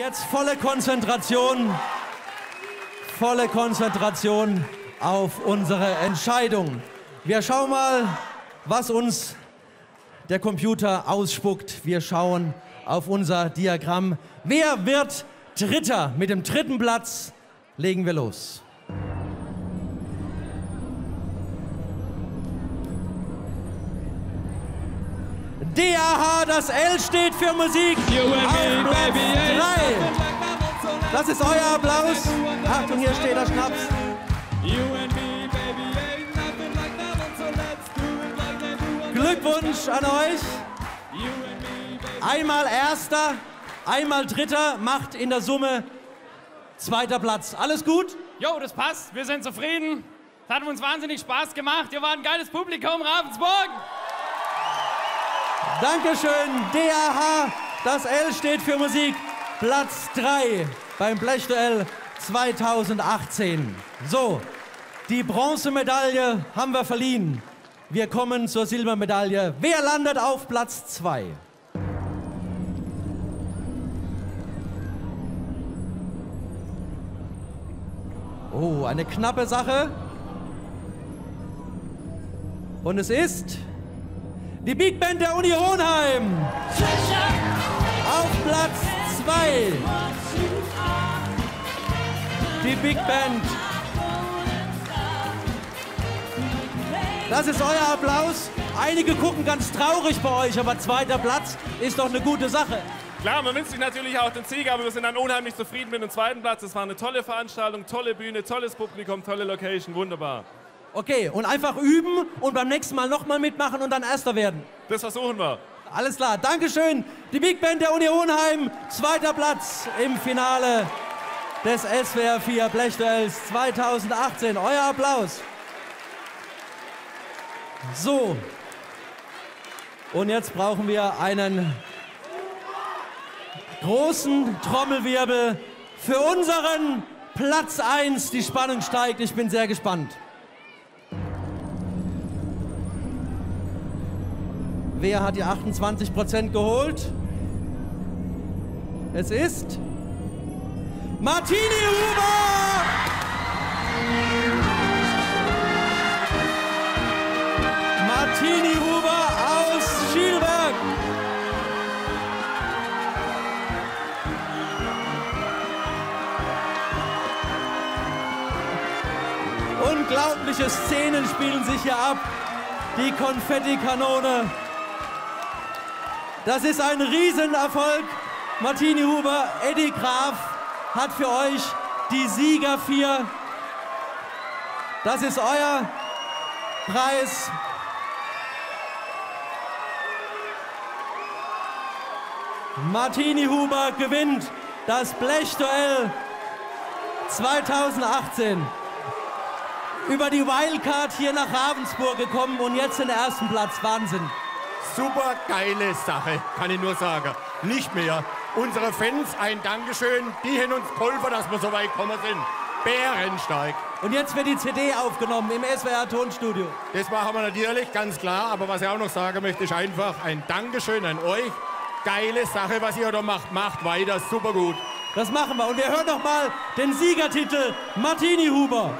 jetzt volle Konzentration, volle Konzentration auf unsere Entscheidung. Wir schauen mal, was uns der Computer ausspuckt. Wir schauen auf unser Diagramm. Wer wird Dritter? Mit dem dritten Platz legen wir los. DAH, das L steht für Musik. Auf Platz 3. Das ist euer Applaus. Achtung, hier steht der Schnaps. Glückwunsch an euch. Einmal Erster, einmal Dritter macht in der Summe zweiter Platz. Alles gut? Jo, das passt. Wir sind zufrieden. Es hat uns wahnsinnig Spaß gemacht. Ihr wart ein geiles Publikum, Ravensburg. Dankeschön, DAH. Das L steht für Musik. Platz 3 beim Blechduell 2018. So, die Bronzemedaille haben wir verliehen. Wir kommen zur Silbermedaille. Wer landet auf Platz 2? Oh, eine knappe Sache. Und es ist die Big Band der Uni Hohenheim. Auf Platz 2. Die Big Band. Das ist euer Applaus. Einige gucken ganz traurig bei euch, aber zweiter Platz ist doch eine gute Sache. Klar, man wünscht sich natürlich auch den Sieg, aber wir sind dann unheimlich zufrieden mit dem zweiten Platz. Es war eine tolle Veranstaltung, tolle Bühne, tolles Publikum, tolle Location, wunderbar. Okay, und einfach üben und beim nächsten Mal nochmal mitmachen und dann Erster werden. Das versuchen wir. Alles klar, Dankeschön. Die Big Band der Uni Hohenheim, zweiter Platz im Finale des SWR 4 Blechduells 2018. Euer Applaus. So. Und jetzt brauchen wir einen großen Trommelwirbel für unseren Platz 1. Die Spannung steigt. Ich bin sehr gespannt. Wer hat die 28 Prozent geholt? Es ist Martini Huber! Martini Huber aus Schielberg. Unglaubliche Szenen spielen sich hier ab. Die Konfettikanone. Das ist ein Riesenerfolg. Martini Huber, Eddie Graf hat für euch die Sieger 4. Das ist euer Preis. Martini Huber gewinnt das Blechduell 2018. Über die Wildcard hier nach Ravensburg gekommen und jetzt den ersten Platz. Wahnsinn. Super geile Sache, kann ich nur sagen. Nicht mehr. Unsere Fans ein Dankeschön, die haben uns geholfen, dass wir so weit gekommen sind. Bärensteig. Und jetzt wird die CD aufgenommen im SWR Tonstudio. Das machen wir natürlich, ganz klar. Aber was ich auch noch sagen möchte, ist einfach ein Dankeschön an euch. Geile Sache, was ihr da macht. Macht weiter, super gut. Das machen wir. Und wir hören noch mal den Siegertitel Martini Huber.